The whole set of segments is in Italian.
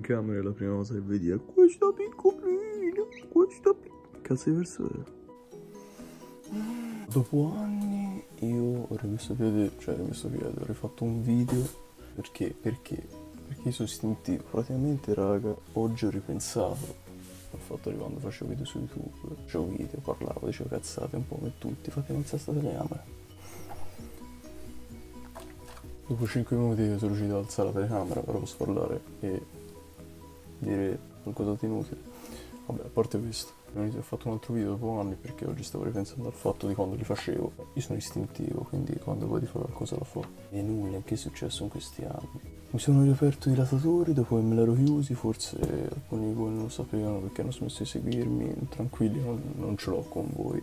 In camera la prima cosa che vedi è questa piccolina, questa piccolina. Cazzo di persona. Dopo anni io ho rimesso piede, cioè rimesso piede, ho rifatto un video perché, perché, perché sono istintivo. Praticamente raga, oggi ho ripensato al fatto quando facevo video su YouTube, facevo video, parlavo, dicevo cazzate un po' come tutti, fate non sta telecamera. Dopo 5 minuti sono riuscito ad alzare la telecamera, però posso parlare e dire qualcosa di inutile. Vabbè, a parte questo, ho fatto un altro video dopo anni perché oggi stavo ripensando al fatto di quando li facevo. Io sono istintivo, quindi quando vuoi fare qualcosa lo fa. E nulla, che è successo in questi anni? Mi sono riaperto i latatori dopo che me l'ero chiusi, forse alcuni di voi non lo sapevano perché hanno smesso di seguirmi. Tranquilli, non, non ce l'ho con voi.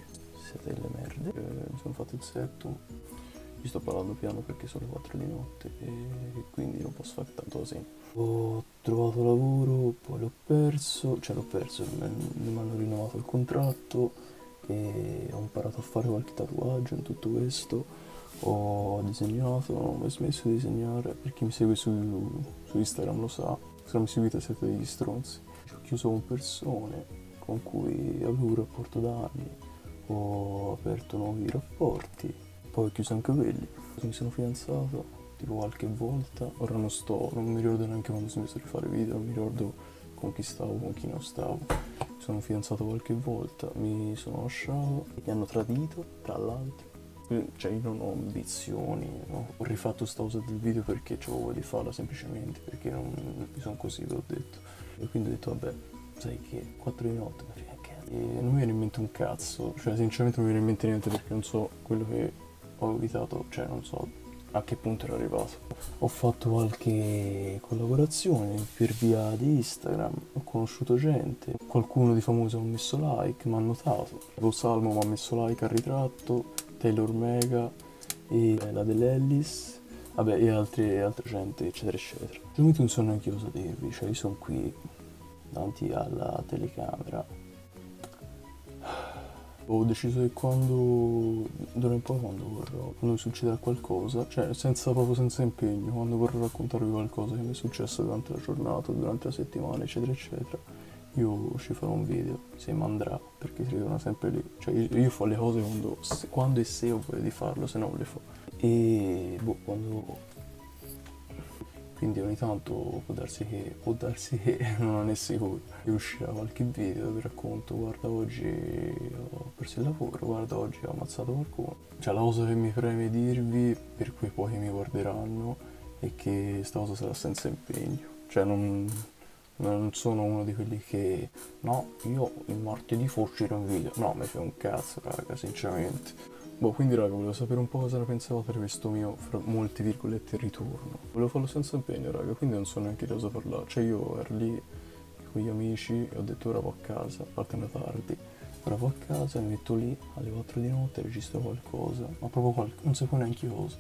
Siete delle merde. Eh, mi sono fatto il septum vi sto parlando piano perché sono le 4 di notte e quindi non posso fare tanto così. Ho trovato lavoro, poi l'ho perso, cioè l'ho perso, mi hanno rinnovato il contratto e ho imparato a fare qualche tatuaggio in tutto questo. Ho disegnato, ho smesso di disegnare, per chi mi segue su, su Instagram lo sa, se non mi seguite siete degli stronzi. Ho chiuso con persone con cui avevo un rapporto da anni, ho aperto nuovi rapporti poi ho chiuso anche quelli. Mi sono fidanzato tipo qualche volta, ora non sto, non mi ricordo neanche quando ho smesso di fare video, non mi ricordo con chi stavo, con chi non stavo. Mi sono fidanzato qualche volta, mi sono lasciato, mi hanno tradito, tra l'altro. Cioè io non ho ambizioni, no? ho rifatto sta cosa del video perché avevo voglia di farla semplicemente, perché non mi sono così, ve l'ho detto. E quindi ho detto vabbè, sai che 4 di notte frega che... E non mi viene in mente un cazzo, cioè sinceramente non mi viene in mente niente perché non so quello che ho evitato, cioè non so a che punto ero arrivato. Ho fatto qualche collaborazione per via di Instagram, ho conosciuto gente, qualcuno di famoso mi ha messo like, mi ha notato. Lo Salmo mi ha messo like al ritratto, Taylor Mega e la dell'Ellis, vabbè e altre, altre gente eccetera eccetera. Ovviamente non so neanche cosa dirvi, cioè io sono qui davanti alla telecamera ho deciso che quando, d'ora in poi quando vorrò, quando succederà qualcosa, cioè senza proprio senza impegno, quando vorrò raccontarvi qualcosa che mi è successo durante la giornata, durante la settimana, eccetera, eccetera, io ci farò un video, se mi andrà, perché si ritorna sempre lì. Cioè io, io, faccio le cose quando, quando e se ho voglia di farlo, se no le fa. E boh, quando quindi ogni tanto può darsi che, può darsi che non è sicuro che uscirà qualche video dove racconto guarda oggi ho perso il lavoro, guarda oggi ho ammazzato qualcuno. Cioè la cosa che mi preme dirvi per quei pochi mi guarderanno è che sta cosa sarà senza impegno. Cioè non, non sono uno di quelli che no, io il martedì fa uscire un video. No, mi fa un cazzo, raga, sinceramente. Boh, quindi raga, volevo sapere un po' cosa ne pensavate di questo mio, fra molti virgolette, ritorno. Volevo farlo senza impegno, raga, quindi non so neanche di cosa parlare. Cioè io ero lì con gli amici e ho detto ora vado a casa, a parte da tardi. Ora vado a casa, mi metto lì alle 4 di notte, registro qualcosa, ma proprio qualcosa, non sapevo neanche cosa.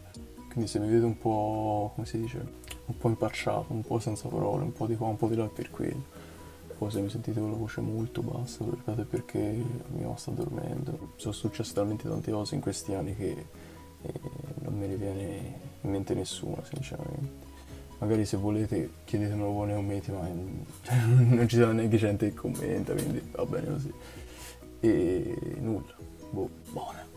Quindi se mi vedete un po', come si dice, un po' impacciato, un po' senza parole, un po' di qua, un po' di là per quello poi se mi sentite con la voce molto bassa guardate perché mia mamma sta dormendo. Sono successe talmente tante cose in questi anni che eh, non me ne viene in mente nessuna sinceramente. Magari se volete chiedetemelo voi nei commenti ma non ci sarà neanche gente che commenta quindi va bene così. E nulla, boh, buona.